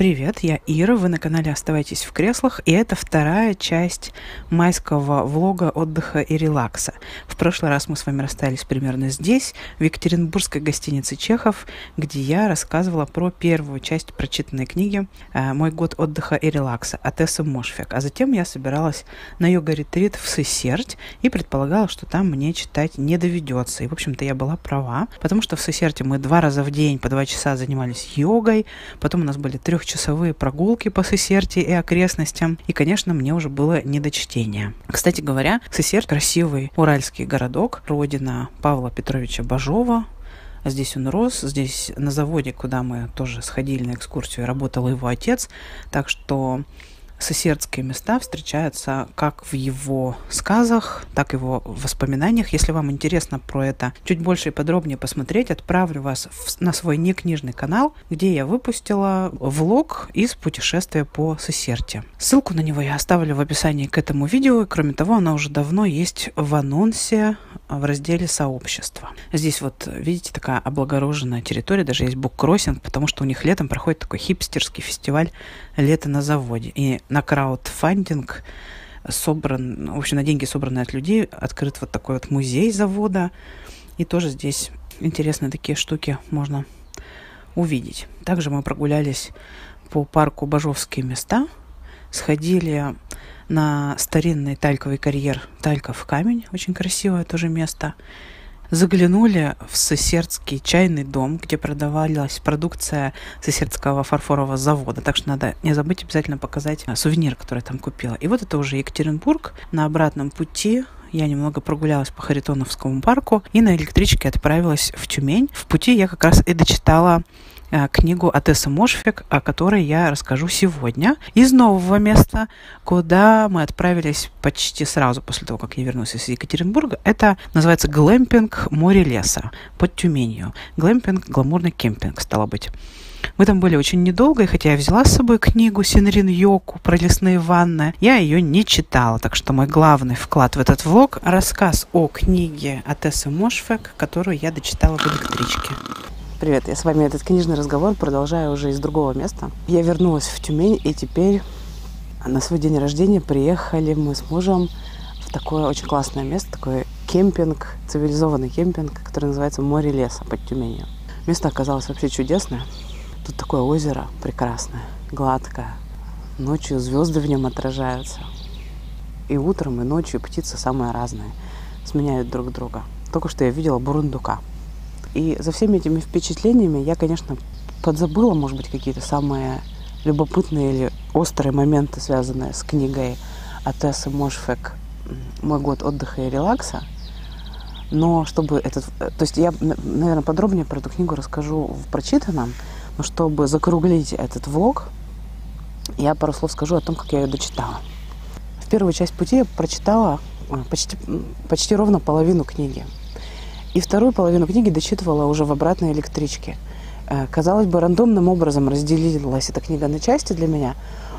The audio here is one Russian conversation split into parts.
Привет, я Ира, вы на канале «Оставайтесь в креслах», и это вторая часть майского влога отдыха и релакса. В прошлый раз мы с вами расстались примерно здесь, в Екатеринбургской гостинице «Чехов», где я рассказывала про первую часть прочитанной книги э, «Мой год отдыха и релакса» от Эссы Мошфек. А затем я собиралась на йога-ретрит в Сесерть и предполагала, что там мне читать не доведется. И, в общем-то, я была права, потому что в Сесерте мы два раза в день по два часа занимались йогой, потом у нас были трех трехчасовые прогулки по Сесерте и окрестностям. И, конечно, мне уже было не до чтения. Кстати говоря, Сесерт – красивый уральский городок, родина Павла Петровича Бажова, Здесь он рос, здесь на заводе, куда мы тоже сходили на экскурсию, работал его отец. Так что сосердские места встречаются как в его сказах, так и в его воспоминаниях. Если вам интересно про это чуть больше и подробнее посмотреть, отправлю вас в, на свой некнижный канал, где я выпустила влог из путешествия по Сосерте. Ссылку на него я оставлю в описании к этому видео. И, кроме того, она уже давно есть в анонсе в разделе сообщества. Здесь вот, видите, такая облагороженная территория, даже есть буккроссинг, потому что у них летом проходит такой хипстерский фестиваль «Лето на заводе». И на краудфандинг собран, в общем, на деньги, собранные от людей, открыт вот такой вот музей завода. И тоже здесь интересные такие штуки можно увидеть. Также мы прогулялись по парку Бажовские места, сходили на старинный тальковый карьер Тальков камень, очень красивое тоже место заглянули в Сосердский чайный дом, где продавалась продукция Сосердского фарфорового завода. Так что надо не забыть обязательно показать а, сувенир, который там купила. И вот это уже Екатеринбург. На обратном пути я немного прогулялась по Харитоновскому парку и на электричке отправилась в Тюмень. В пути я как раз и дочитала книгу от Эссы Мошфик, о которой я расскажу сегодня. Из нового места, куда мы отправились почти сразу после того, как я вернулась из Екатеринбурга, это называется глэмпинг море леса под Тюменью. Глэмпинг, гламурный кемпинг, стало быть. Мы там были очень недолго, и хотя я взяла с собой книгу Синрин Йоку про лесные ванны, я ее не читала. Так что мой главный вклад в этот влог – рассказ о книге от Эссы Мошфек, которую я дочитала в электричке. Привет, я с вами этот книжный разговор продолжаю уже из другого места. Я вернулась в Тюмень, и теперь на свой день рождения приехали мы с мужем в такое очень классное место, такой кемпинг, цивилизованный кемпинг, который называется «Море леса» под Тюменью. Место оказалось вообще чудесное. Тут такое озеро прекрасное, гладкое. Ночью звезды в нем отражаются. И утром, и ночью птицы самые разные. Сменяют друг друга. Только что я видела бурундука – и за всеми этими впечатлениями я, конечно, подзабыла, может быть, какие-то самые любопытные или острые моменты, связанные с книгой от Эссы Мошфек «Мой год отдыха и релакса». Но чтобы этот... То есть я, наверное, подробнее про эту книгу расскажу в прочитанном, но чтобы закруглить этот влог, я пару слов скажу о том, как я ее дочитала. В первую часть пути я прочитала э, почти, почти ровно половину книги. И вторую половину книги дочитывала уже в обратной электричке. Э, казалось бы, рандомным образом разделилась эта книга на части для меня,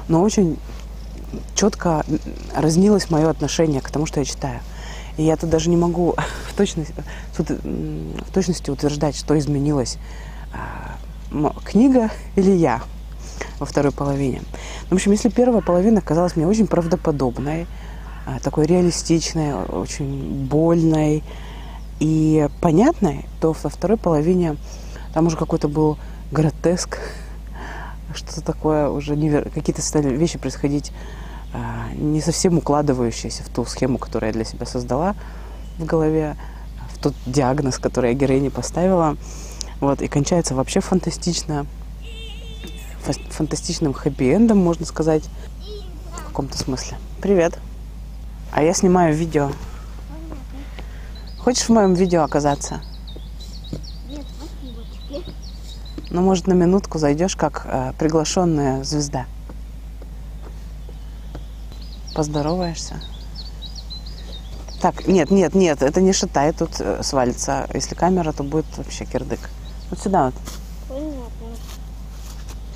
но очень четко разнилось мое отношение к тому, что я читаю. И я тут даже не могу в точности, в точности утверждать, что изменилось а, книга или я во второй половине. В общем, если первая половина казалась мне очень правдоподобной, а, такой реалистичной, очень больной, и понятной, то во второй половине там уже какой-то был гротеск, что-то такое уже невер... какие-то стали вещи происходить а, не совсем укладывающиеся в ту схему, которую я для себя создала в голове, в тот диагноз, который я героине поставила. Вот, и кончается вообще фантастично, фантастичным хэппи-эндом, можно сказать, в каком-то смысле. Привет. А я снимаю видео Хочешь в моем видео оказаться? Нет, спасибо. Ну, может, на минутку зайдешь как э, приглашенная звезда. Поздороваешься. Так, нет, нет, нет, это не шатай, тут э, свалится. Если камера, то будет вообще кирдык. Вот сюда вот. Понятно.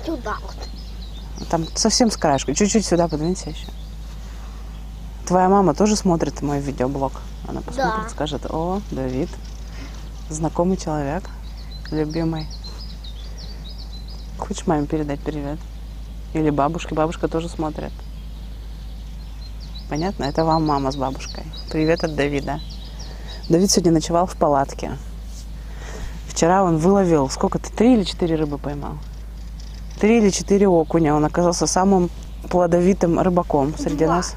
Туда вот. Там совсем с краешку. Чуть-чуть сюда подвинься еще. Твоя мама тоже смотрит мой видеоблог? Она посмотрит, да. скажет, о, Давид, знакомый человек, любимый. Хочешь маме передать привет? Или бабушки. Бабушка тоже смотрит. Понятно? Это вам мама с бабушкой. Привет от Давида. Давид сегодня ночевал в палатке. Вчера он выловил, сколько-то, три или четыре рыбы поймал? Три или четыре окуня. Он оказался самым плодовитым рыбаком среди Два. нас.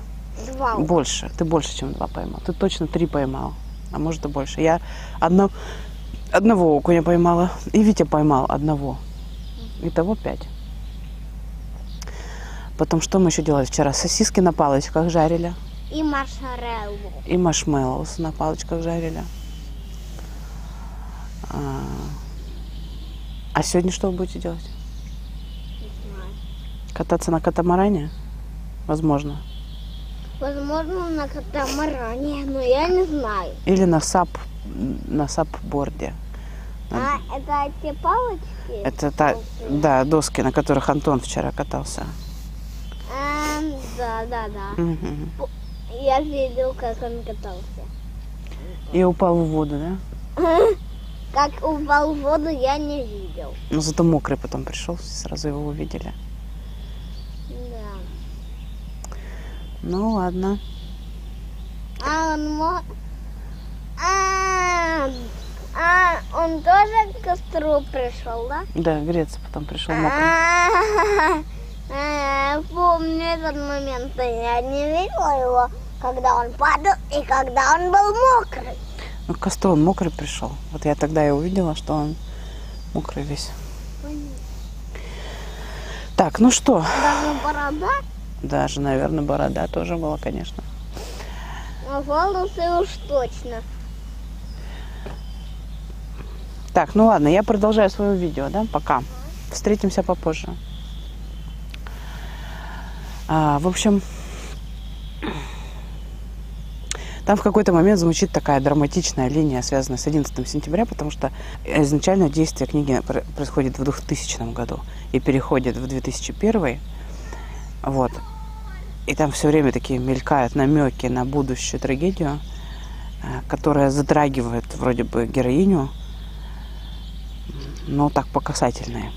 Два. Больше. Ты больше, чем два поймал. Ты точно три поймал. А может и больше. Я одно, одного окуня поймала. И Витя поймал одного. Итого пять. Потом что мы еще делали вчера? Сосиски на палочках жарили. И маршареллу. И маршмеллоус на палочках жарили. А, а сегодня что вы будете делать? Не знаю. Кататься на катамаране? Возможно. Возможно, на катамаране, но я не знаю. Или на сап на сап-борде. А это те палочки? Это та, да, доски, на которых Антон вчера катался. Эм, да, да, да. Мгм. Я видел, как он катался. И упал в воду, да? Как упал в воду, я не видел. Но зато мокрый потом пришел, сразу его увидели. Да. Ну ладно. А он мо... А, а, он тоже к костру пришел, да? Да, греться потом пришел мокрый. А, а, Помню этот момент, я не видела его, когда он падал и когда он был мокрый. Ну, к костру он мокрый пришел. Вот я тогда и увидела, что он мокрый весь. Так, ну что? Даже борода, Даже, наверное, борода тоже была, конечно. а волосы уж точно. Так, ну ладно, я продолжаю свое видео, да, пока. Встретимся попозже. А, в общем, там в какой-то момент звучит такая драматичная линия, связанная с 11 сентября, потому что изначально действие книги пр- происходит в 2000 году и переходит в 2001. Вот. И там все время такие мелькают намеки на будущую трагедию, э, которая затрагивает вроде бы героиню, но так по касательной.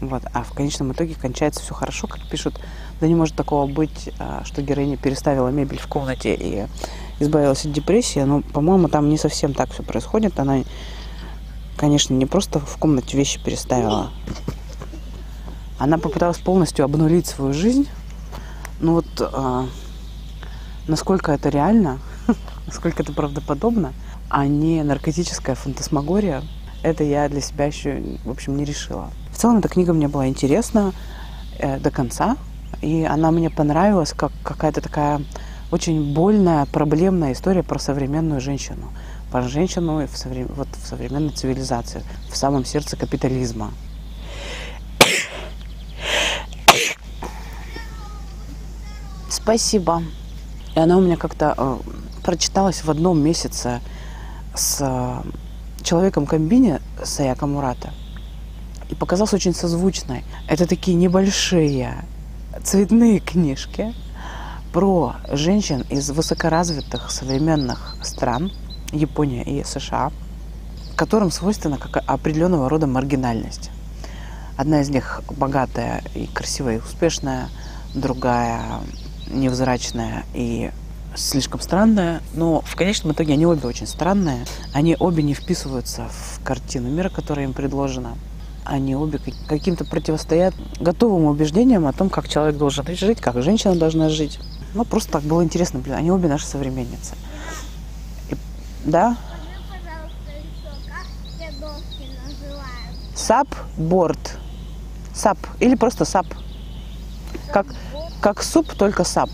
Вот. А в конечном итоге кончается все хорошо, как пишут. Да не может такого быть, а, что героиня переставила мебель в комнате и избавилась от депрессии. Но, по-моему, там не совсем так все происходит. Она, конечно, не просто в комнате вещи переставила. Она попыталась полностью обнулить свою жизнь. Ну вот а, насколько это реально, насколько это правдоподобно, а не наркотическая фантасмагория, это я для себя еще, в общем, не решила. В целом эта книга мне была интересна э, до конца, и она мне понравилась как какая-то такая очень больная, проблемная история про современную женщину. Про женщину в, совре- вот, в современной цивилизации, в самом сердце капитализма. Спасибо. И она у меня как-то э, прочиталась в одном месяце с э, человеком комбине Саяка Мурата. И показалась очень созвучной. Это такие небольшие цветные книжки про женщин из высокоразвитых современных стран, Япония и США, которым свойственна как определенного рода маргинальность. Одна из них богатая и красивая и успешная, другая невзрачная и слишком странная, но в конечном итоге они обе очень странные. Они обе не вписываются в картину мира, которая им предложена. Они обе как- каким-то противостоят готовым убеждениям о том, как человек должен жить, как женщина должна жить. Ну, просто так было интересно. Блин, они обе наши современницы. И- да? Сап-борд. Сап. Или просто сап. Как, как суп, только сап.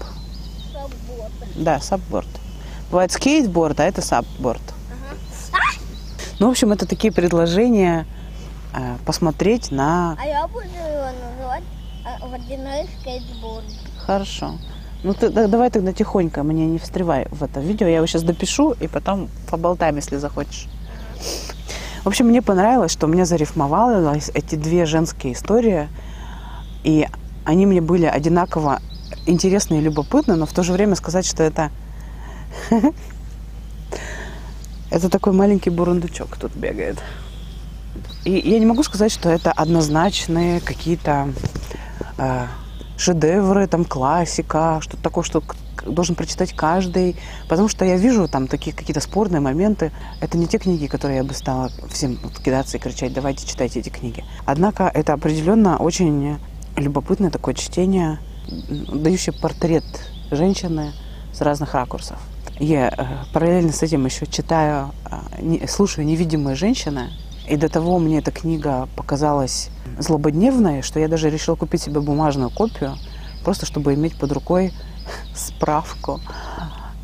Саббота. Да, сапборд. Бывает скейтборд, а это сапборд. Ну, в общем, это такие предложения э, посмотреть на... А я буду его называть а, водяной скейтборд. Хорошо. Ну, ты да- давай тогда тихонько, мне не встревай в это видео. Я его сейчас допишу и потом поболтаем, если захочешь. В общем, мне понравилось, что мне зарифмовалось эти две женские истории. И они мне были одинаково интересны и любопытны, но в то же время сказать, что это... Это такой маленький бурундучок тут бегает. И я не могу сказать, что это однозначные какие-то э, шедевры, там классика, что-то такое, что должен прочитать каждый, потому что я вижу там такие какие-то спорные моменты. Это не те книги, которые я бы стала всем кидаться и кричать, давайте читайте эти книги. Однако это определенно очень любопытное такое чтение, дающее портрет женщины с разных ракурсов. Я э, параллельно с этим еще читаю, э, слушаю «Невидимые женщины», и до того мне эта книга показалась злободневной, что я даже решила купить себе бумажную копию, просто чтобы иметь под рукой справку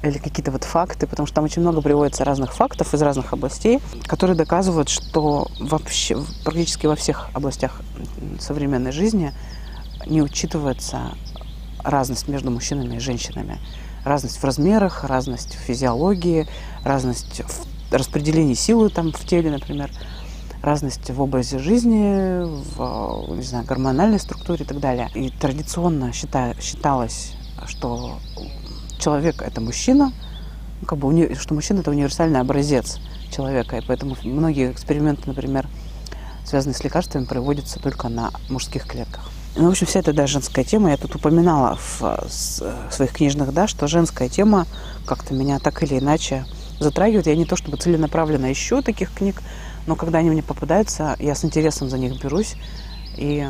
или какие-то вот факты, потому что там очень много приводится разных фактов из разных областей, которые доказывают, что вообще практически во всех областях современной жизни не учитывается разность между мужчинами и женщинами. Разность в размерах, разность в физиологии, разность в распределении силы там в теле, например, разность в образе жизни, в не знаю, гормональной структуре и так далее. И традиционно счита, считалось, что человек – это мужчина, ну, как бы, что мужчина – это универсальный образец человека. И поэтому многие эксперименты, например, связанные с лекарствами, проводятся только на мужских клетках. Ну, в общем, вся эта да, женская тема, я тут упоминала в, своих книжных, да, что женская тема как-то меня так или иначе затрагивает. Я не то чтобы целенаправленно ищу таких книг, но когда они мне попадаются, я с интересом за них берусь. И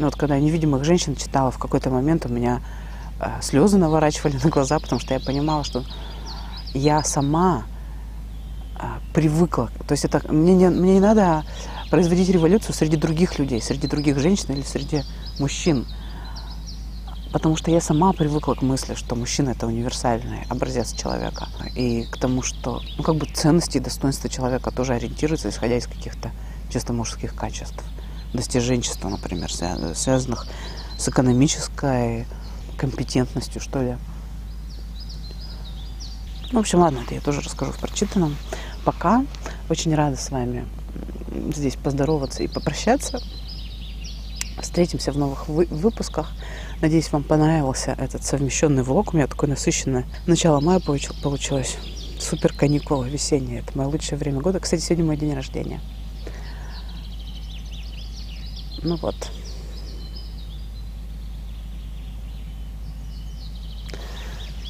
ну, вот когда невидимых женщин читала, в какой-то момент у меня э, слезы наворачивали на глаза, потому что я понимала, что я сама э, привыкла. То есть это мне не, мне не надо производить революцию среди других людей, среди других женщин или среди мужчин. Потому что я сама привыкла к мысли, что мужчина это универсальный образец человека. И к тому, что ну, как бы ценности и достоинства человека тоже ориентируются, исходя из каких-то чисто мужских качеств. Достиженчества, например, связанных с экономической компетентностью, что ли. Ну, в общем, ладно, это я тоже расскажу в прочитанном. Пока. Очень рада с вами здесь поздороваться и попрощаться. Встретимся в новых вы- выпусках. Надеюсь, вам понравился этот совмещенный влог. У меня такое насыщенное начало мая получилось. Супер каникулы весенние. Это мое лучшее время года. Кстати, сегодня мой день рождения. Ну вот.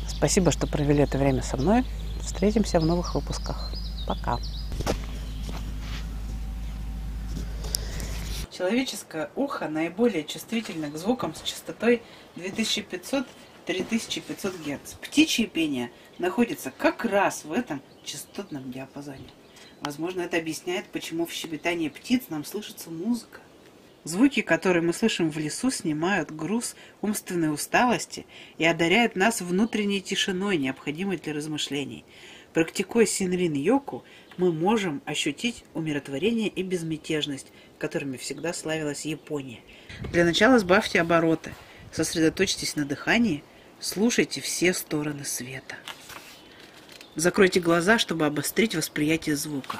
Спасибо, что провели это время со мной. Встретимся в новых выпусках. Пока. Человеческое ухо наиболее чувствительно к звукам с частотой 2500-3500 Гц. Птичье пение находится как раз в этом частотном диапазоне. Возможно, это объясняет, почему в щебетании птиц нам слышится музыка. Звуки, которые мы слышим в лесу, снимают груз умственной усталости и одаряют нас внутренней тишиной, необходимой для размышлений. Практикуя синрин-йоку, мы можем ощутить умиротворение и безмятежность, которыми всегда славилась Япония. Для начала сбавьте обороты, сосредоточьтесь на дыхании, слушайте все стороны света. Закройте глаза, чтобы обострить восприятие звука.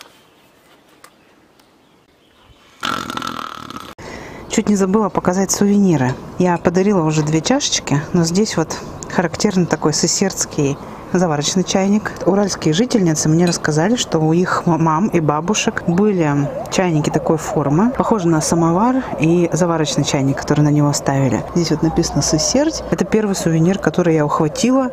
Чуть не забыла показать сувениры. Я подарила уже две чашечки, но здесь вот характерный такой сесердский заварочный чайник. Уральские жительницы мне рассказали, что у их мам и бабушек были чайники такой формы, похожие на самовар и заварочный чайник, который на него ставили. Здесь вот написано «Сысерть». Это первый сувенир, который я ухватила,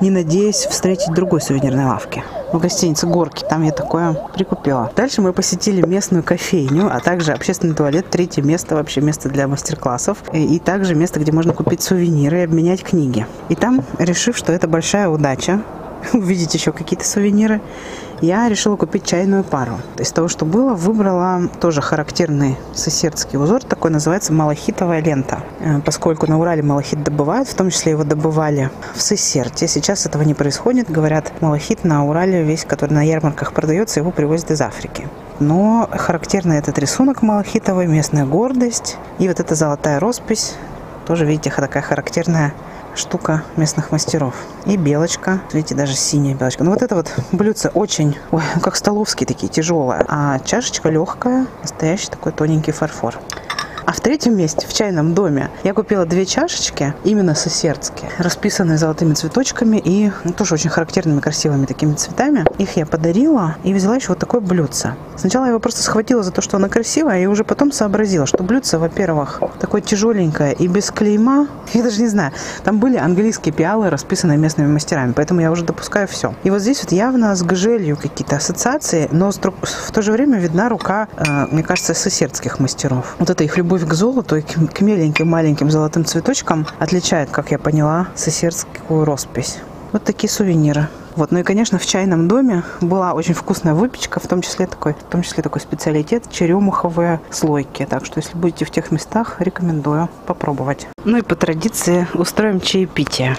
не надеясь встретить в другой сувенирной лавке в гостинице «Горки». Там я такое прикупила. Дальше мы посетили местную кофейню, а также общественный туалет. Третье место, вообще место для мастер-классов. И, и также место, где можно купить сувениры и обменять книги. И там, решив, что это большая удача, увидеть еще какие-то сувениры, я решила купить чайную пару. Из того, что было, выбрала тоже характерный сосердский узор, такой называется малахитовая лента. Э, поскольку на Урале малахит добывают, в том числе его добывали в Сесерте. Сейчас этого не происходит. Говорят, малахит на Урале весь, который на ярмарках продается, его привозят из Африки. Но характерный этот рисунок малахитовый, местная гордость. И вот эта золотая роспись, тоже, видите, такая характерная штука местных мастеров. И белочка. Видите, даже синяя белочка. Ну вот это вот блюдце очень, ой, как столовские такие, тяжелые. А чашечка легкая, настоящий такой тоненький фарфор. А в третьем месте, в чайном доме, я купила две чашечки, именно сосердские, расписанные золотыми цветочками и ну, тоже очень характерными красивыми такими цветами. Их я подарила и взяла еще вот такое блюдце. Сначала я его просто схватила за то, что она красивая, и уже потом сообразила, что блюдце, во-первых, такое тяжеленькое и без клейма. Я даже не знаю, там были английские пиалы, расписанные местными мастерами, поэтому я уже допускаю все. И вот здесь вот явно с гжелью какие-то ассоциации, но в то же время видна рука, э, мне кажется, сосердских мастеров. Вот эта их любовь к золоту и к меленьким маленьким золотым цветочкам отличает, как я поняла, сосердскую роспись. Вот такие сувениры. Вот. Ну и, конечно, в чайном доме была очень вкусная выпечка, в том числе такой, в том числе такой специалитет черемуховые слойки. Так что, если будете в тех местах, рекомендую попробовать. Ну и по традиции устроим чаепитие.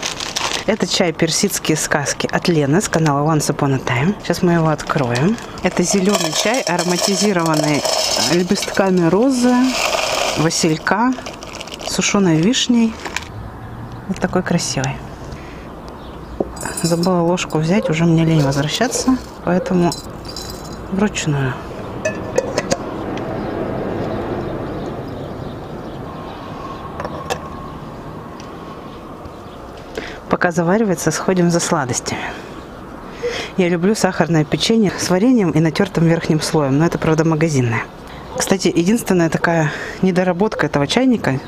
Это чай «Персидские сказки» от Лены с канала Once Upon a Time. Сейчас мы его откроем. Это зеленый чай, ароматизированный лепестками розы, василька, сушеной вишней. Вот такой красивый забыла ложку взять, уже мне лень возвращаться, поэтому вручную. Пока заваривается, сходим за сладостями. Я люблю сахарное печенье с вареньем и натертым верхним слоем, но это, правда, магазинное. Кстати, единственная такая недоработка этого чайника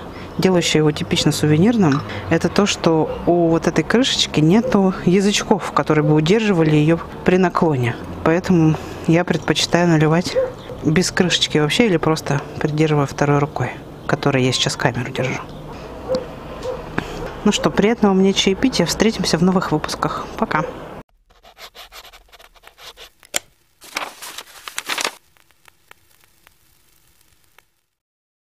делающее его типично сувенирным, это то, что у вот этой крышечки нету язычков, которые бы удерживали ее при наклоне. Поэтому я предпочитаю наливать без крышечки вообще или просто придерживая второй рукой, которой я сейчас камеру держу. Ну что, приятного мне чаепития. Встретимся в новых выпусках. Пока.